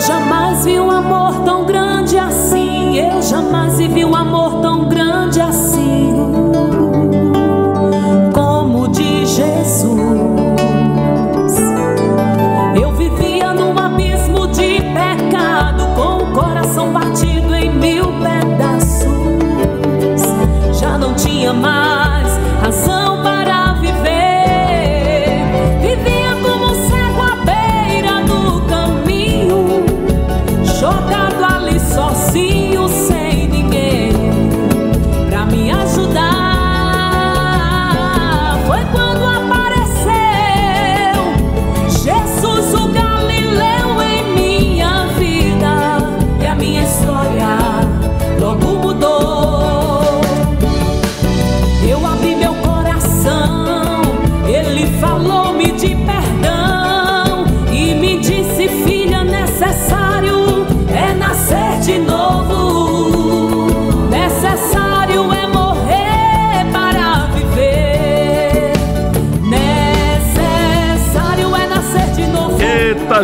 Eu jamais vi um amor tão grande assim. Eu jamais vi um amor tão grande assim. Como de Jesus.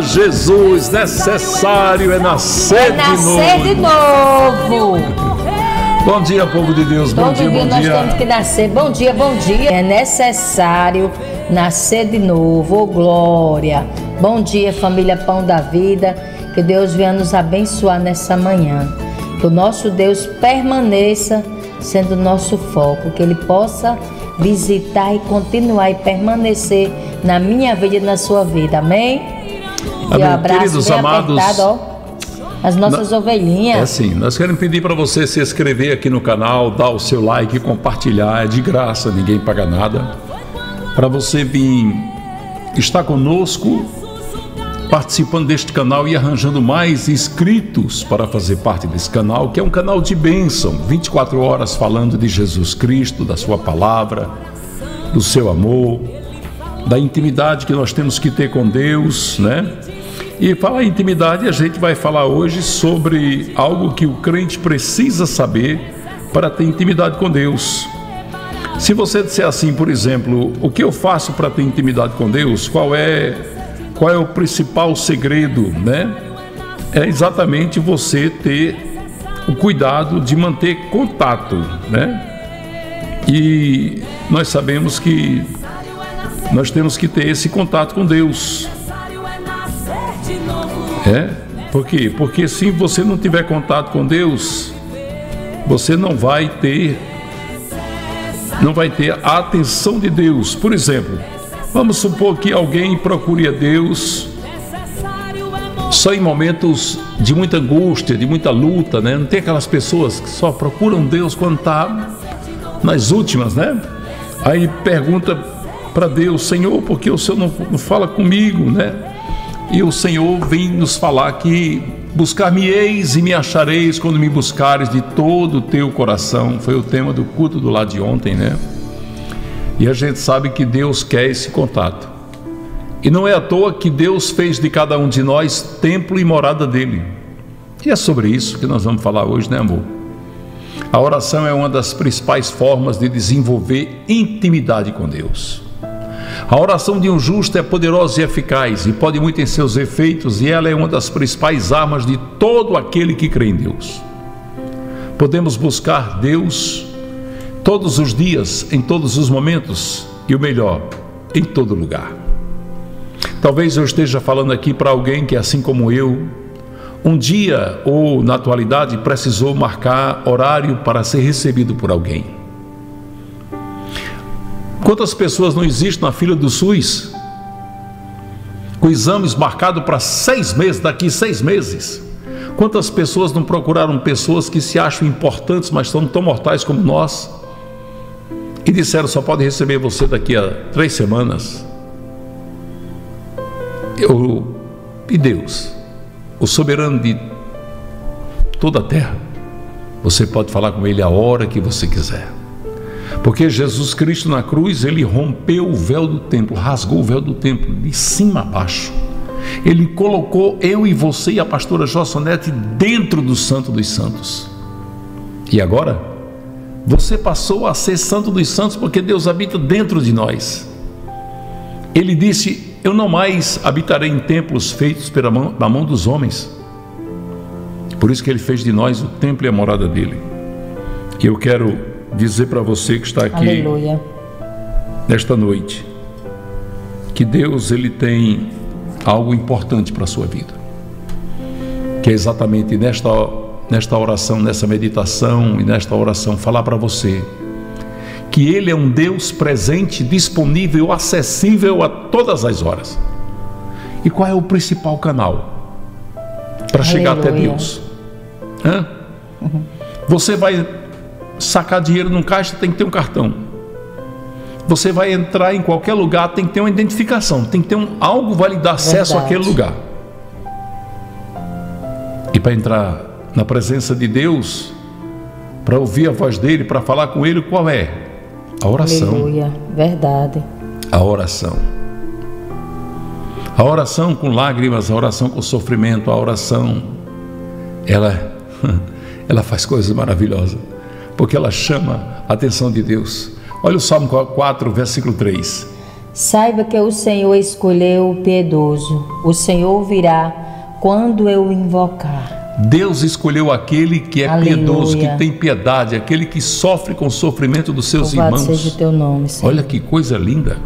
Jesus, necessário é nascer, É nascer de de novo. novo. Bom dia, povo de Deus. Bom Todo dia, dia bom nós temos dia. que nascer. Bom dia, bom dia. É necessário nascer de novo. Ô glória. Bom dia, família Pão da Vida. Que Deus venha nos abençoar nessa manhã. Que o nosso Deus permaneça sendo nosso foco. Que Ele possa visitar e continuar e permanecer na minha vida e na sua vida. Amém? Amém. abraço Queridos amados, apertado. As nossas É ovelhinhas. assim, nós queremos pedir para você se inscrever aqui no canal, dar o seu like, compartilhar, é de graça, ninguém paga nada. Para você vir estar conosco, participando deste canal e arranjando mais inscritos para fazer parte desse canal, que é um canal de bênção, 24 horas falando de Jesus Cristo, da sua palavra, do seu amor, da intimidade que nós temos que ter com Deus, né? E falar em intimidade, a gente vai falar hoje sobre algo que o crente precisa saber para ter intimidade com Deus. Se você disser assim, por exemplo, o que eu faço para ter intimidade com Deus? Qual é qual é o principal segredo, né? É exatamente você ter o cuidado de manter contato, né? E nós sabemos que nós temos que ter esse contato com Deus. É? Por quê? Porque se você não tiver contato com Deus, você não vai ter não vai ter a atenção de Deus. Por exemplo, vamos supor que alguém procure a Deus só em momentos de muita angústia, de muita luta, né? Não tem aquelas pessoas que só procuram Deus quando está nas últimas, né? Aí pergunta para Deus, Senhor, por que o Senhor não, não fala comigo, né? E o Senhor vem nos falar que buscar-me-eis e me achareis quando me buscares de todo o teu coração. Foi o tema do culto do lado de ontem, né? E a gente sabe que Deus quer esse contato. E não é à toa que Deus fez de cada um de nós templo e morada dele. E é sobre isso que nós vamos falar hoje, né, amor? A oração é uma das principais formas de desenvolver intimidade com Deus. A oração de um justo é poderosa e eficaz e pode muito em seus efeitos, e ela é uma das principais armas de todo aquele que crê em Deus. Podemos buscar Deus todos os dias, em todos os momentos, e o melhor, em todo lugar. Talvez eu esteja falando aqui para alguém que, assim como eu, um dia ou na atualidade precisou marcar horário para ser recebido por alguém. Quantas pessoas não existem na fila do SUS com exames marcados para seis meses, daqui seis meses? Quantas pessoas não procuraram pessoas que se acham importantes, mas são tão mortais como nós? E disseram só pode receber você daqui a três semanas. Eu, e Deus, o soberano de toda a terra, você pode falar com Ele a hora que você quiser. Porque Jesus Cristo na cruz, ele rompeu o véu do templo, rasgou o véu do templo de cima a baixo. Ele colocou eu e você e a pastora Jossonete dentro do Santo dos Santos. E agora, você passou a ser Santo dos Santos porque Deus habita dentro de nós. Ele disse: Eu não mais habitarei em templos feitos pela mão, da mão dos homens, Por isso que ele fez de nós o templo e a morada dele. E eu quero dizer para você que está aqui Aleluia. nesta noite que Deus ele tem algo importante para a sua vida. Que é exatamente nesta nesta oração, nessa meditação e nesta oração falar para você que ele é um Deus presente, disponível, acessível a todas as horas. E qual é o principal canal para chegar até Deus? Hã? Uhum. Você vai sacar dinheiro num caixa, tem que ter um cartão. Você vai entrar em qualquer lugar, tem que ter uma identificação, tem que ter um, algo vai lhe dar acesso Verdade. àquele lugar. E para entrar na presença de Deus, para ouvir a voz dele, para falar com ele, qual é? A oração. Aleluia, verdade. A oração. A oração com lágrimas, a oração com sofrimento, a oração, ela, ela faz coisas maravilhosas porque ela chama a atenção de Deus. Olha o Salmo 4, versículo 3. Saiba que o Senhor escolheu o piedoso, o Senhor virá quando eu invocar. Deus escolheu aquele que é Aleluia. piedoso, que tem piedade, aquele que sofre com o sofrimento dos seus Louvado irmãos. Seja teu nome, Senhor. Olha que coisa linda.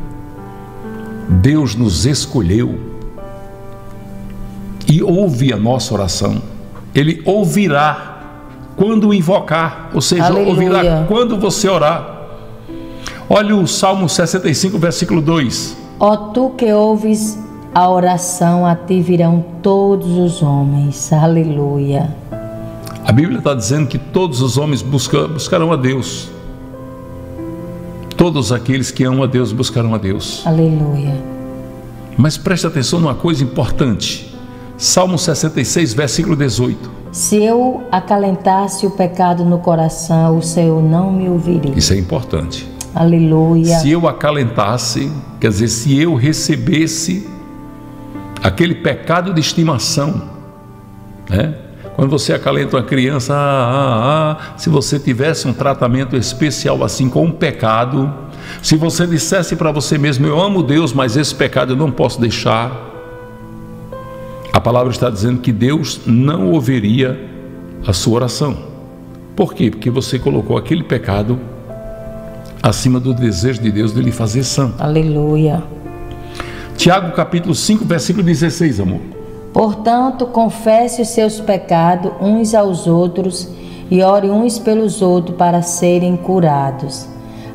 Deus nos escolheu e ouve a nossa oração. Ele ouvirá quando invocar, ou seja, Aleluia. ouvirá quando você orar. Olha o Salmo 65, versículo 2. Ó tu que ouves a oração, a ti virão todos os homens. Aleluia. A Bíblia está dizendo que todos os homens busca, buscarão a Deus. Todos aqueles que amam a Deus buscarão a Deus. Aleluia. Mas preste atenção numa coisa importante. Salmo 66, versículo 18. Se eu acalentasse o pecado no coração, o Senhor não me ouviria. Isso é importante. Aleluia. Se eu acalentasse, quer dizer, se eu recebesse aquele pecado de estimação, né? Quando você acalenta uma criança, ah, ah, ah, se você tivesse um tratamento especial assim com um pecado, se você dissesse para você mesmo, eu amo Deus, mas esse pecado eu não posso deixar, a palavra está dizendo que Deus não ouviria a sua oração. Por quê? Porque você colocou aquele pecado acima do desejo de Deus de lhe fazer santo. Aleluia. Tiago capítulo 5, versículo 16, amor. Portanto, confesse os seus pecados uns aos outros e ore uns pelos outros para serem curados.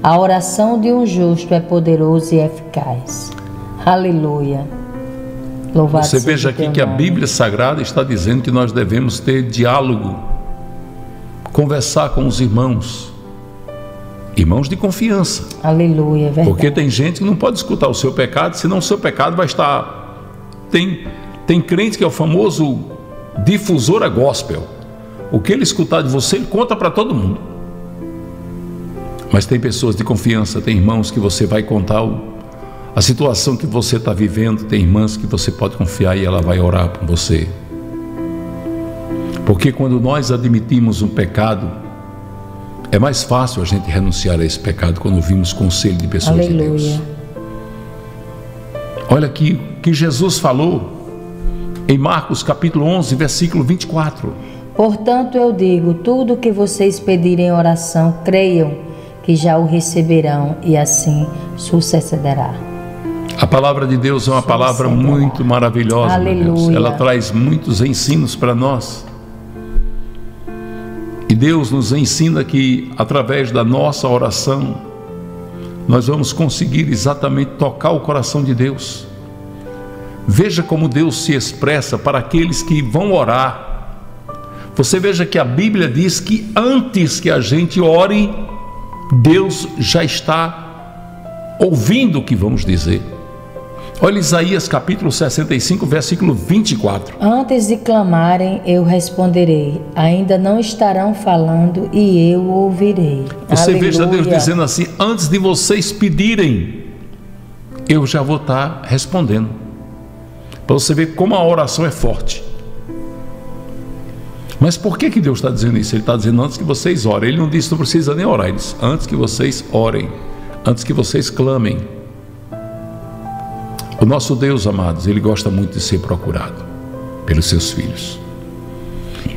A oração de um justo é poderosa e eficaz. Aleluia. Louvado Você veja aqui que a Bíblia Sagrada está dizendo que nós devemos ter diálogo, conversar com os irmãos, irmãos de confiança. Aleluia, verdade. Porque tem gente que não pode escutar o seu pecado, senão o seu pecado vai estar. Tem, tem crente que é o famoso difusor a gospel. O que ele escutar de você, ele conta para todo mundo. Mas tem pessoas de confiança, tem irmãos que você vai contar o a situação que você está vivendo, tem irmãs que você pode confiar e ela vai orar por você. Porque quando nós admitimos um pecado, é mais fácil a gente renunciar a esse pecado quando ouvimos conselho de pessoas Aleluia. de Deus. Olha aqui que Jesus falou em Marcos capítulo 11, versículo 24. Portanto, eu digo: tudo o que vocês pedirem em oração, creiam que já o receberão e assim sucederá. A palavra de Deus é uma palavra muito maravilhosa, Aleluia. Ela traz muitos ensinos para nós. E Deus nos ensina que através da nossa oração nós vamos conseguir exatamente tocar o coração de Deus. Veja como Deus se expressa para aqueles que vão orar. Você veja que a Bíblia diz que antes que a gente ore, Deus já está ouvindo o que vamos dizer. Olha Isaías capítulo 65, versículo 24. Antes de clamarem, eu responderei. Ainda não estarão falando e eu ouvirei. Você Aleluia. veja Deus dizendo assim: antes de vocês pedirem, eu já vou estar respondendo. Para você ver como a oração é forte. Mas por que, que Deus está dizendo isso? Ele está dizendo antes que vocês orem. Ele não disse não precisa nem orar. Ele disse antes que vocês orem. Antes que vocês clamem. O nosso Deus, amados, ele gosta muito de ser procurado pelos seus filhos.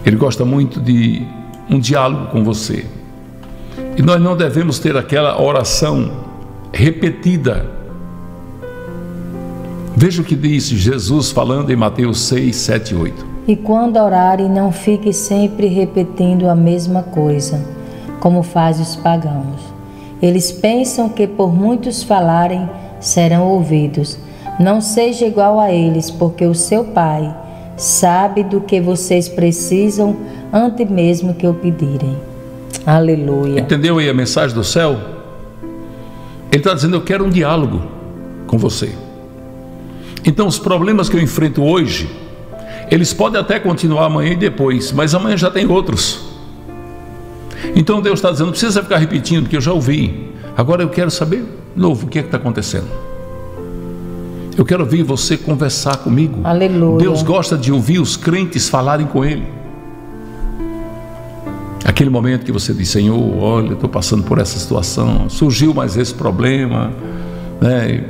Ele gosta muito de um diálogo com você. E nós não devemos ter aquela oração repetida. Veja o que diz Jesus falando em Mateus 6, 7 e 8. E quando orarem, não fique sempre repetindo a mesma coisa, como fazem os pagãos. Eles pensam que por muitos falarem serão ouvidos. Não seja igual a eles, porque o seu Pai sabe do que vocês precisam antes mesmo que o pedirem. Aleluia. Entendeu aí a mensagem do céu? Ele está dizendo: Eu quero um diálogo com você. Então, os problemas que eu enfrento hoje, eles podem até continuar amanhã e depois, mas amanhã já tem outros. Então, Deus está dizendo: Não precisa ficar repetindo, que eu já ouvi. Agora eu quero saber, novo, o que é está acontecendo. Eu quero ouvir você conversar comigo. Aleluia. Deus gosta de ouvir os crentes falarem com Ele. Aquele momento que você diz, Senhor, olha, estou passando por essa situação, surgiu mais esse problema. Né?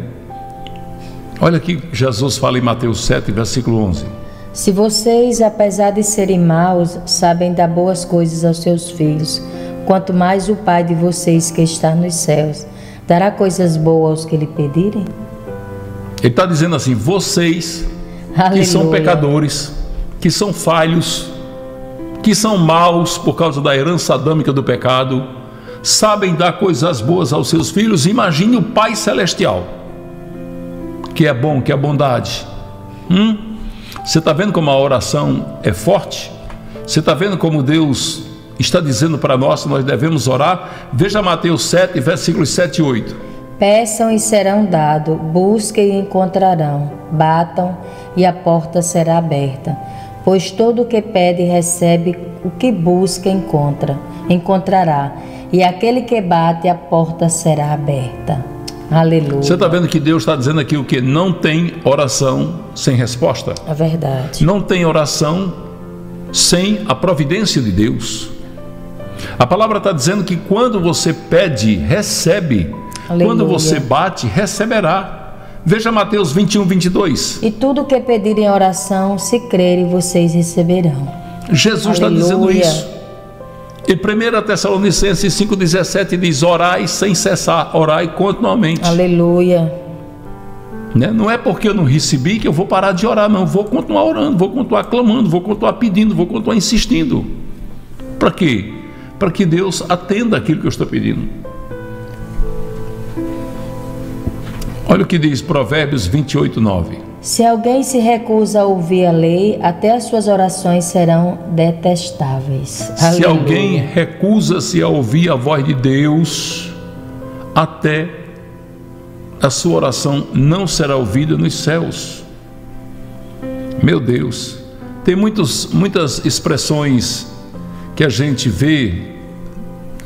Olha aqui, Jesus fala em Mateus 7, versículo 11. Se vocês, apesar de serem maus, sabem dar boas coisas aos seus filhos, quanto mais o Pai de vocês que está nos céus dará coisas boas aos que lhe pedirem? Ele está dizendo assim: vocês Aleluia. que são pecadores, que são falhos, que são maus por causa da herança adâmica do pecado, sabem dar coisas boas aos seus filhos. Imagine o Pai Celestial, que é bom, que é bondade. Hum? Você está vendo como a oração é forte? Você está vendo como Deus está dizendo para nós que nós devemos orar? Veja Mateus 7, versículos 7 e 8. Peçam e serão dados, busquem e encontrarão, batam e a porta será aberta. Pois todo o que pede recebe, o que busca encontra, encontrará, e aquele que bate a porta será aberta. Aleluia. Você está vendo que Deus está dizendo aqui o que? Não tem oração sem resposta. É verdade. Não tem oração sem a providência de Deus. A palavra está dizendo que quando você pede, recebe. Aleluia. Quando você bate, receberá. Veja Mateus 21, 22. E tudo que pedirem em oração, se crerem, vocês receberão. Jesus está dizendo isso. Em 1 Tessalonicenses 5,17 diz: Orai sem cessar, orai continuamente. Aleluia. Né? Não é porque eu não recebi que eu vou parar de orar, não. Vou continuar orando, vou continuar clamando, vou continuar pedindo, vou continuar insistindo. Para quê? Para que Deus atenda aquilo que eu estou pedindo. Olha o que diz Provérbios 28, 9. Se alguém se recusa a ouvir a lei, até as suas orações serão detestáveis. Se Aleluia. alguém recusa-se a ouvir a voz de Deus, até a sua oração não será ouvida nos céus. Meu Deus, tem muitos, muitas expressões que a gente vê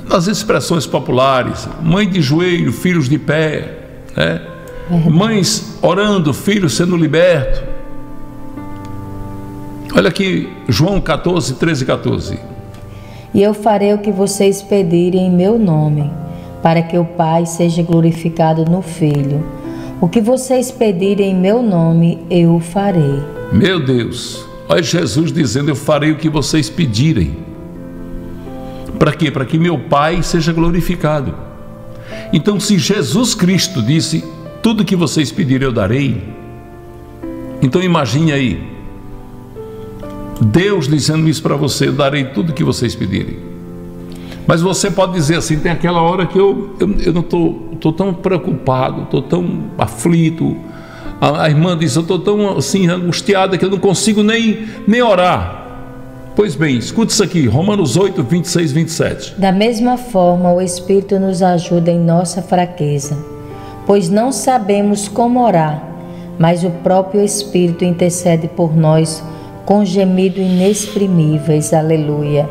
nas expressões populares: mãe de joelho, filhos de pé, né? Mães orando, filhos sendo libertos. Olha aqui, João 14, 13 e 14. E eu farei o que vocês pedirem em meu nome, para que o Pai seja glorificado no Filho. O que vocês pedirem em meu nome, eu farei. Meu Deus, olha Jesus dizendo: Eu farei o que vocês pedirem. Para quê? Para que meu Pai seja glorificado. Então, se Jesus Cristo disse: Tudo que vocês pedirem eu darei. Então, imagine aí, Deus dizendo isso para você: Eu darei tudo que vocês pedirem. Mas você pode dizer assim: tem aquela hora que eu, eu, eu não estou tão preocupado, estou tão aflito. A, a irmã diz: Eu estou tão assim, angustiada que eu não consigo nem, nem orar. Pois bem, escute isso aqui, Romanos 8, 26, 27. Da mesma forma, o Espírito nos ajuda em nossa fraqueza, pois não sabemos como orar, mas o próprio Espírito intercede por nós com gemido inexprimíveis. Aleluia.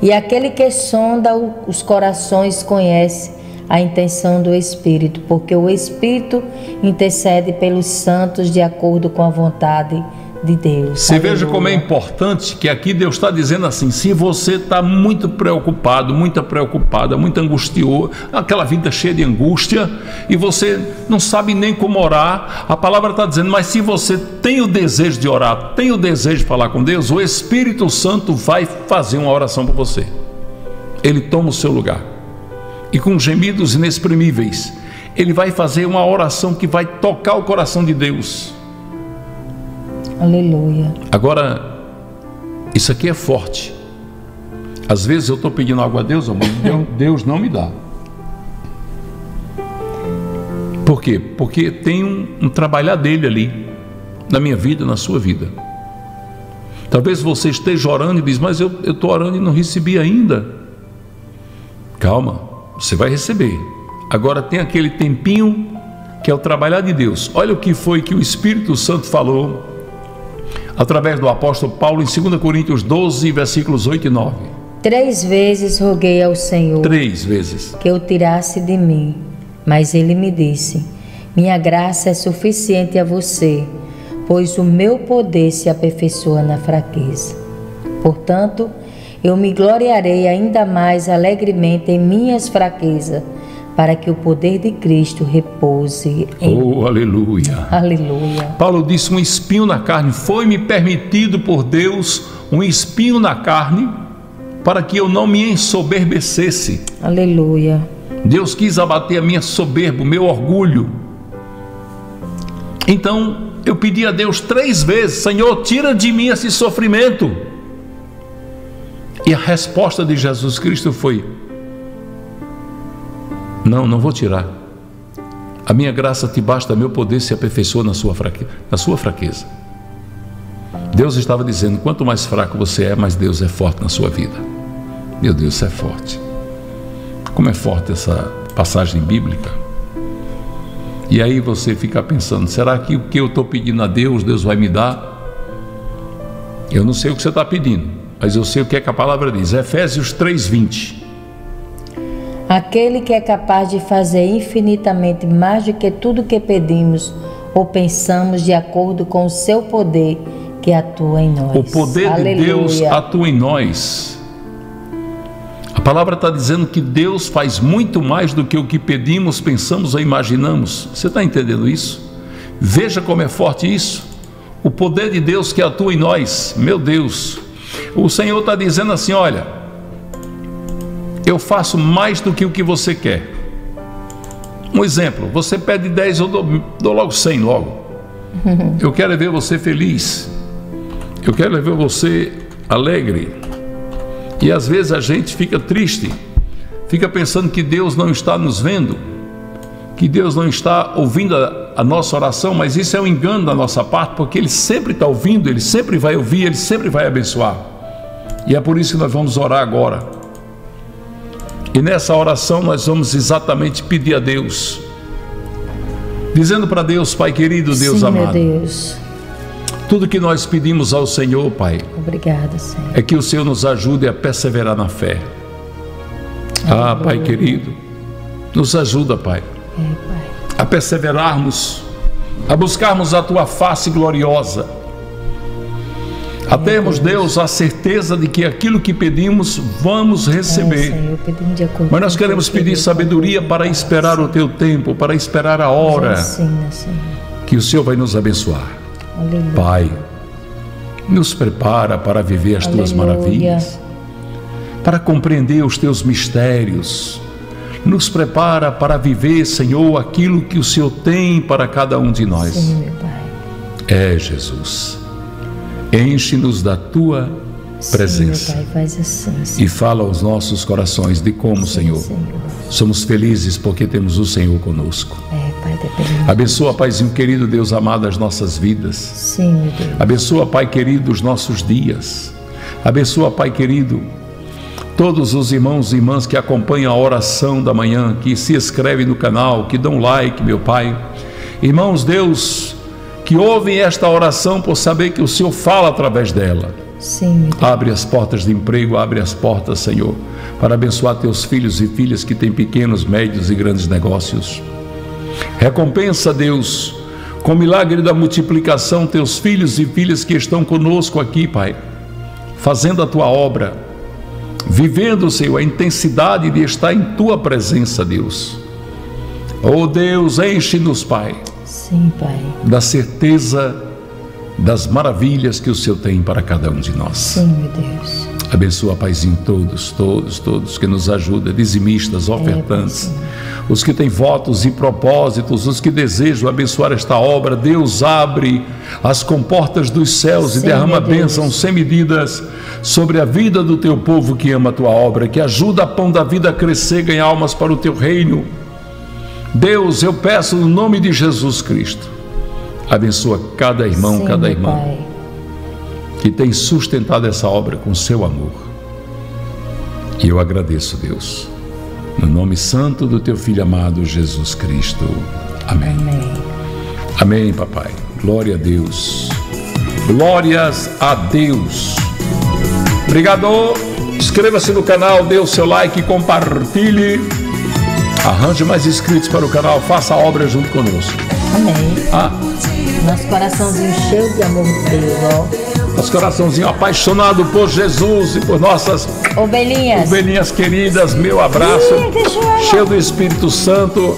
E aquele que sonda os corações conhece a intenção do Espírito, porque o Espírito intercede pelos santos de acordo com a vontade de Deus. Você veja como é importante que aqui Deus está dizendo assim: se você está muito preocupado, muito preocupada, muito angustiou, aquela vida cheia de angústia, e você não sabe nem como orar, a palavra está dizendo, mas se você tem o desejo de orar, tem o desejo de falar com Deus, o Espírito Santo vai fazer uma oração por você. Ele toma o seu lugar. E com gemidos inexprimíveis, ele vai fazer uma oração que vai tocar o coração de Deus. Aleluia. Agora, isso aqui é forte. Às vezes eu estou pedindo algo a Deus, mas Deus não me dá. Por quê? Porque tem um, um trabalhar dele ali, na minha vida, na sua vida. Talvez você esteja orando e diz, mas eu estou orando e não recebi ainda. Calma, você vai receber. Agora tem aquele tempinho que é o trabalhar de Deus. Olha o que foi que o Espírito Santo falou através do apóstolo Paulo em 2 Coríntios 12, versículos 8 e 9. Três vezes roguei ao Senhor. Três vezes. Que o tirasse de mim. Mas ele me disse: Minha graça é suficiente a você, pois o meu poder se aperfeiçoa na fraqueza. Portanto, eu me gloriarei ainda mais alegremente em minhas fraquezas para que o poder de Cristo repouse em Oh, aleluia. Aleluia. Paulo disse: "Um espinho na carne foi-me permitido por Deus, um espinho na carne, para que eu não me ensoberbecesse." Aleluia. Deus quis abater a minha soberba, o meu orgulho. Então, eu pedi a Deus três vezes: Senhor, tira de mim esse sofrimento. E a resposta de Jesus Cristo foi: não, não vou tirar. A minha graça te basta, meu poder se aperfeiçoa na sua, fraque... na sua fraqueza. Deus estava dizendo: quanto mais fraco você é, mais Deus é forte na sua vida. Meu Deus, isso é forte. Como é forte essa passagem bíblica. E aí você fica pensando: será que o que eu estou pedindo a Deus, Deus vai me dar? Eu não sei o que você está pedindo, mas eu sei o que é que a palavra diz. Efésios 3,20. Aquele que é capaz de fazer infinitamente mais do que tudo que pedimos ou pensamos, de acordo com o seu poder que atua em nós. O poder Aleluia. de Deus atua em nós. A palavra está dizendo que Deus faz muito mais do que o que pedimos, pensamos ou imaginamos. Você está entendendo isso? Veja como é forte isso. O poder de Deus que atua em nós, meu Deus. O Senhor está dizendo assim: olha eu faço mais do que o que você quer. Um exemplo, você pede 10, eu dou, dou logo 100 logo. Eu quero ver você feliz. Eu quero ver você alegre. E às vezes a gente fica triste, fica pensando que Deus não está nos vendo, que Deus não está ouvindo a, a nossa oração, mas isso é um engano da nossa parte, porque Ele sempre está ouvindo, Ele sempre vai ouvir, Ele sempre vai abençoar. E é por isso que nós vamos orar agora. E nessa oração nós vamos exatamente pedir a Deus, dizendo para Deus, Pai querido, Deus Sim, amado. Meu Deus. Tudo que nós pedimos ao Senhor, Pai, Obrigada, Senhor. é que o Senhor nos ajude a perseverar na fé. Ah, Pai querido, nos ajuda, Pai, é, pai. a perseverarmos, a buscarmos a Tua face gloriosa a termos, Deus, a certeza de que aquilo que pedimos vamos receber. Mas nós queremos pedir sabedoria para esperar o teu tempo, para esperar a hora que o Senhor vai nos abençoar. Pai, nos prepara para viver as tuas maravilhas, para compreender os teus mistérios. Nos prepara para viver, Senhor, aquilo que o Senhor tem para cada um de nós. É Jesus. Enche-nos da tua presença. Sim, pai, assim, e fala aos nossos corações de como, sim, Senhor, Senhor, somos felizes porque temos o Senhor conosco. É, pai, Abençoa, Paizinho querido, Deus amado, as nossas vidas. Sim, Deus. Abençoa, Pai querido, os nossos dias. Abençoa, Pai querido, todos os irmãos e irmãs que acompanham a oração da manhã, que se inscrevem no canal, que dão like, meu Pai. Irmãos, Deus que ouvem esta oração por saber que o Senhor fala através dela. Sim. Abre as portas de emprego, abre as portas, Senhor, para abençoar teus filhos e filhas que têm pequenos, médios e grandes negócios. Recompensa, Deus, com o milagre da multiplicação, teus filhos e filhas que estão conosco aqui, Pai, fazendo a tua obra, vivendo, Senhor, a intensidade de estar em tua presença, Deus. Oh Deus, enche-nos, Pai. Sim, Pai. Da certeza das maravilhas que o Senhor tem para cada um de nós. Sim, meu Deus. Abençoa, Paizinho, todos, todos, todos que nos ajudam, dizimistas, ofertantes, é, os que têm votos e propósitos, os que desejam abençoar esta obra. Deus abre as comportas dos céus Sim, e derrama bênçãos sem medidas sobre a vida do teu povo que ama a tua obra, que ajuda a pão da vida a crescer, ganhar almas para o teu reino. Deus, eu peço no nome de Jesus Cristo, abençoa cada irmão, Sim, cada irmã. Pai que tem sustentado essa obra com seu amor. E eu agradeço, Deus, no nome santo do teu filho amado Jesus Cristo. Amém. Amém, Amém papai. Glória a Deus. Glórias a Deus. Obrigado. Inscreva-se no canal, dê o seu like, compartilhe. Arranje mais inscritos para o canal, faça a obra junto conosco. Amém. Ah. Nosso coraçãozinho cheio de amor de Deus, ó. Nosso coraçãozinho apaixonado por Jesus e por nossas ovelhinhas, ovelhinhas queridas. Meu abraço, Ih, cheio do Espírito Santo.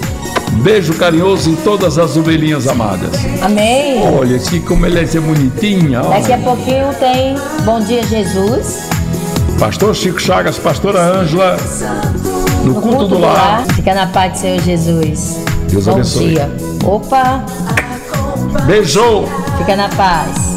Beijo carinhoso em todas as ovelhinhas amadas. Amém. Olha aqui como ele é bonitinha. Daqui a pouquinho tem Bom Dia Jesus. Pastor Chico Chagas, pastora Ângela. No, no culto, culto, do lar. lar. Fica na paz do Senhor Jesus. Deus Bom abençoe. Dia. Opa. Beijo. Fica na paz.